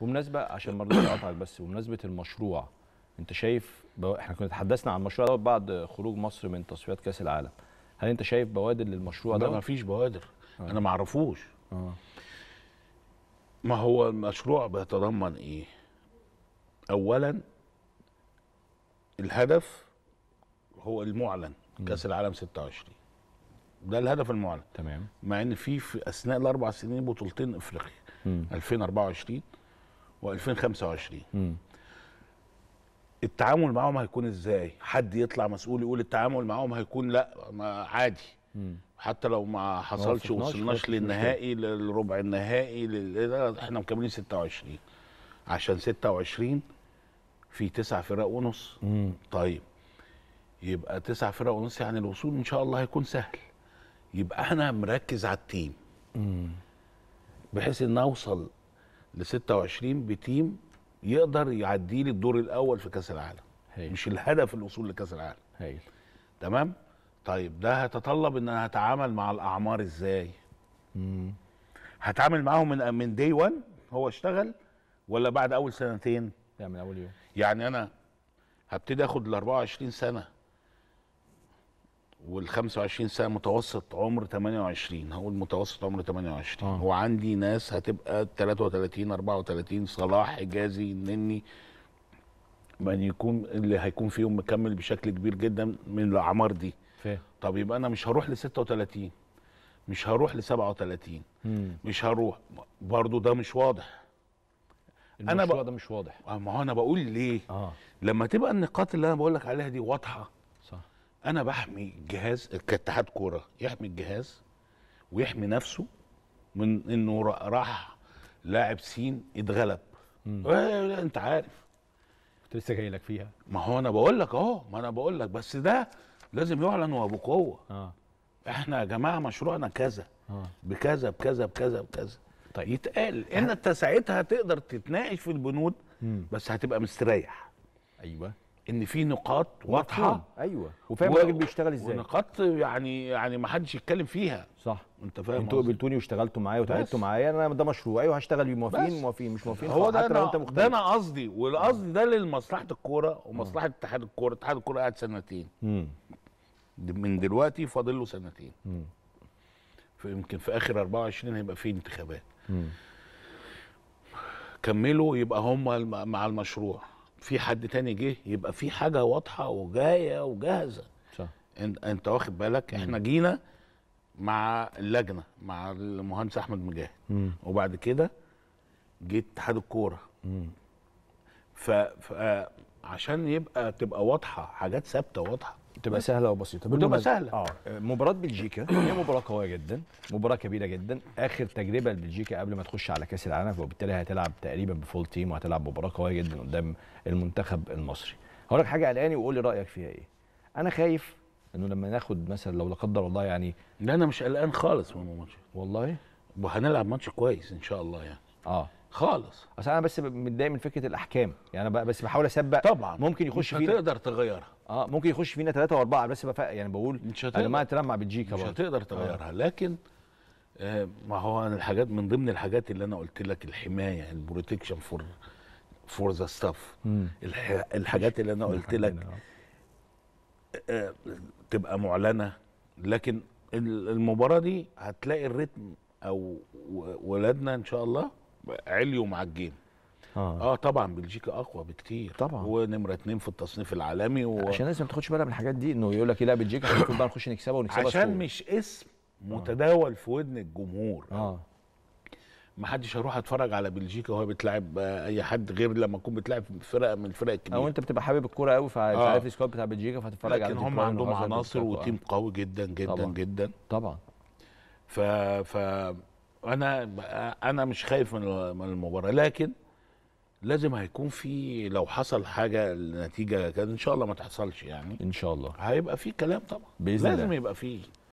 بمناسبه عشان ما ارضاش اقطعك بس بمناسبه المشروع أنت شايف بو... إحنا كنا تحدثنا عن المشروع ده بعد خروج مصر من تصفيات كأس العالم. هل أنت شايف بوادر للمشروع لا ما ده فيش بوادر. أنا ما أعرفوش. آه. ما هو المشروع بيتضمن إيه؟ اولا الهدف هو المعلن كأس العالم 26 ده الهدف المعلن. تمام. مع إن في في أثناء الأربع سنين بطولتين إفريقيا. مم. 2024 و2025. مم. التعامل معاهم هيكون إزاي؟ حد يطلع مسؤول يقول التعامل معاهم هيكون لأ ما عادي. مم. حتى لو ما حصلش وصلناش، للنهائي للربع النهائي لل... ده؟ إحنا مكملين 26 عشان 26 في تسع فرق ونص. مم. طيب يبقى تسع فرق ونص يعني الوصول إن شاء الله هيكون سهل. يبقى أنا مركز على التيم. مم. بحيث إن أوصل ل 26 بتيم يقدر يعدي لي الدور الأول في كأس العالم. هايل. مش الهدف الوصول لكأس العالم. هايل. تمام؟ طيب ده هيتطلب إن أنا هتعامل مع الأعمار إزاي؟ مم. هتعامل معاهم من من دي 1 هو اشتغل؟ ولا بعد أول سنتين؟ لا من أول يوم. يعني أنا هبتدي آخد ال 24 سنة. وال 25 سنة متوسط عمر 28 هقول متوسط عمر 28 آه. هو عندي ناس هتبقى 33 34 صلاح حجازي نني من يكون اللي هيكون فيهم مكمل بشكل كبير جدا من الأعمار دي. فاهم. طب يبقى أنا مش هروح ل 36 مش هروح ل 37 مم. مش هروح. برضو ده مش واضح. المشروع بق- ده مش واضح. آه، ما هو أنا بقول ليه؟ آه. لما تبقى النقاط اللي أنا بقول لك عليها دي واضحة أنا بحمي الجهاز كاتحاد كورة يحمي الجهاز ويحمي نفسه من إنه را- راح لاعب سين اتغلب. آه أنت عارف. كنت لسه جاي لك فيها. ما هو أنا بقول لك أهو ما أنا بقول لك بس ده لازم يعلن وبقوه آه. إحنا يا جماعة مشروعنا كذا آه. بكذا بكذا بكذا بكذا. طيب. يتقال إن أنت ساعتها تقدر تتناقش في البنود مم. بس هتبقى مستريح. أيوه. إن في نقاط. واضحة. أيوه. وفاهم و- الراجل بيشتغل إزاي. ونقاط يعني يعني ما حدش يتكلم فيها. صح. أنت فاهم أنتوا؟ قبلتوني واشتغلتوا معايا وتعبتوا. معايا أنا ده مشروع. أيوه هشتغل بيه. موافقين؟ موافقين. مش موافقين هو ده أنا ده أنا قصدي. والقصد ده لمصلحة الكورة ومصلحة اتحاد الكورة. اتحاد الكورة قاعد سنتين. مم. من دلوقتي فاضل له سنتين. مم. فيمكن في آخر 24 هيبقى في انتخابات. مم. كملوا يبقى هم مع المشروع. في حد تاني جه يبقى في حاجة واضحة وجاية وجاهزة. صح. انت, أنت واخد بالك إحنا جينا مع اللجنة مع المهندس أحمد مجاهد. وبعد كده جه اتحاد الكورة. مم. ف, ف عشان يبقى تبقى واضحة حاجات ثابتة واضحة. تبقى سهلة وبسيطة. وتبقى سهلة. آه مباراة بلجيكا. هي مباراة قوية جدا مباراة كبيرة جدا. آخر تجربة لبلجيكا قبل ما تخش على كأس العالم وبالتالي هتلعب تقريبا بفول تيم وهتلعب مباراة قوية جدا قدام المنتخب المصري. هقول لك حاجة قلقاني وقول لي رأيك فيها إيه. أنا خايف إنه لما ناخد مثلا لو لا قدر الله يعني لا أنا مش قلقان خالص من الماتش. والله؟ وهنلعب ماتش كويس إن شاء الله يعني. آه. خالص. أصل أنا بس متضايق من فكرة الأحكام. يعني أنا بس بحاول اسبق طبعا. ممكن يخش فينا هتقدر تغيرها. آه ممكن يخش فينا ثلاثة وأربعة. بس بفق يعني بقول مش يا هتقدر. جماعة تلعب مع بلجيكا مش هتقدر تغيرها. لكن آه ما هو أنا الحاجات من ضمن الحاجات اللي أنا قلت لك الحماية ال protection for for the staff. الحاجات اللي أنا قلت لك آه، تبقى معلنة. لكن ال- المباراة دي هتلاقي الريتم أو ولادنا إن شاء الله عليوا مع ال game آه آه طبعا بلجيكا أقوى بكتير طبعا. ونمرة اتنين في التصنيف العالمي و... عشان الناس ما تاخدش بالها من الحاجات دي إنه يقول لك إيه، لا بلجيكا إحنا المفروض بقى نخش نكسبها ونكسبها عشان score. مش اسم متداول في ودن الجمهور آه ما حدش هيروح اتفرج على بلجيكا وهي بتلعب آه، أي حد غير لما تكون بتلعب فرقة من الفرق الكبيرة أو أنت بتبقى حابب الكورة قوي فعارف آه. السكواد بتاع بلجيكا فهتتفرج على لكن هم عندهم عناصر. وتيم قوي جدا جدا طبعا. جدا طبعا ف ف أنا أنا مش خايف من المباراة لكن لازم هيكون في لو حصل حاجة النتيجة كده إن شاء الله ما تحصلش يعني. إن شاء الله. هيبقى في كلام طبعا. لازم الله. يبقى فيه